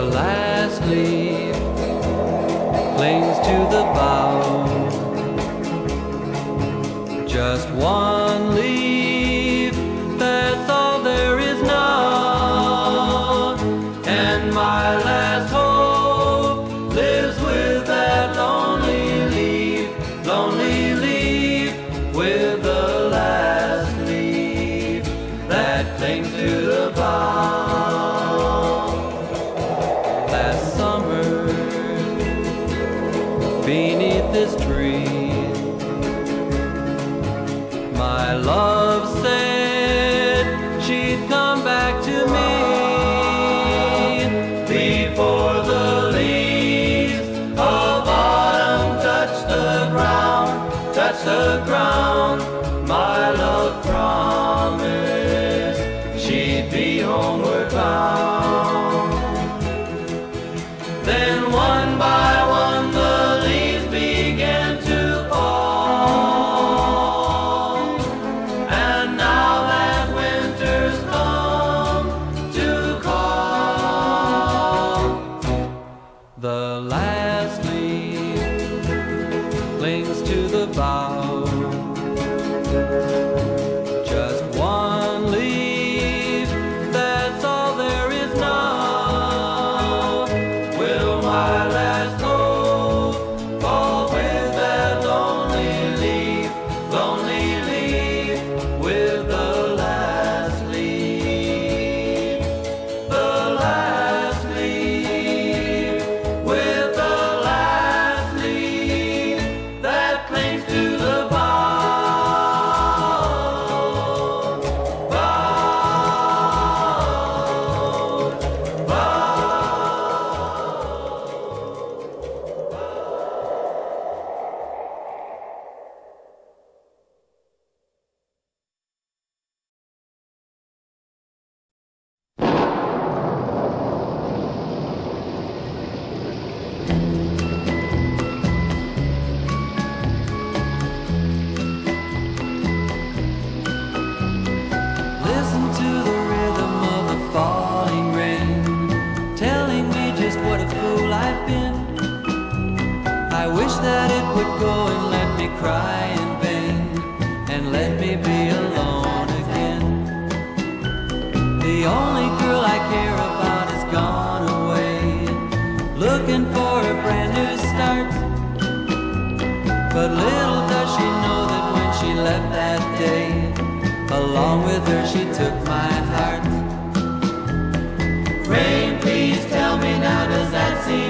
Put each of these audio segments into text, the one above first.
the last leaf clings to the bough. Just one. This tree. Cry in vain, and let me be alone again. The only girl I care about has gone away, looking for a brand new start. But little does she know that when she left that day, along with her she took my heart. Rain, please tell me now, does that seem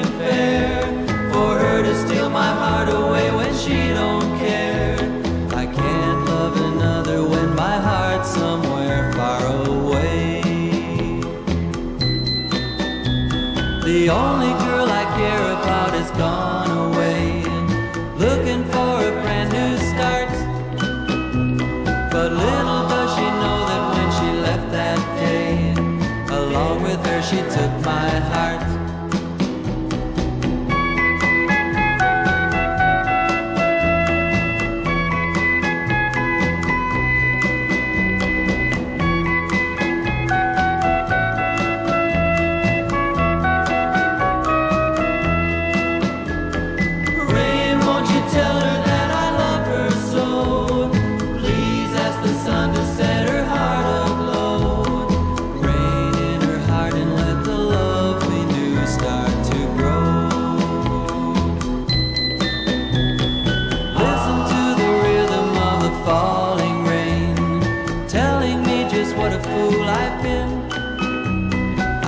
The only girl I care about has gone away, looking for a brand new start. But little does she know that when she left that day, along with her she took my heart.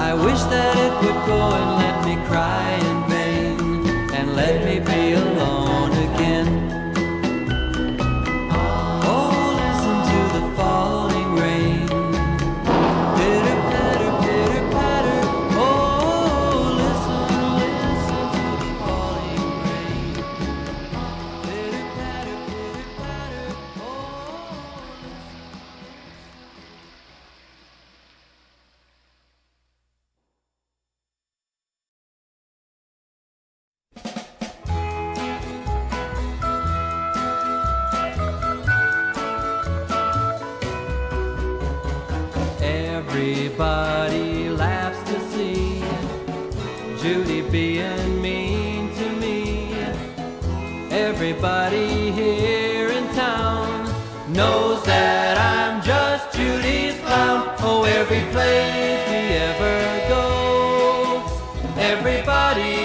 I wish that it would go and let me cry Everybody laughs to see Judy being mean to me. Everybody here in town knows that I'm just Judy's clown. Oh, every place we ever go, everybody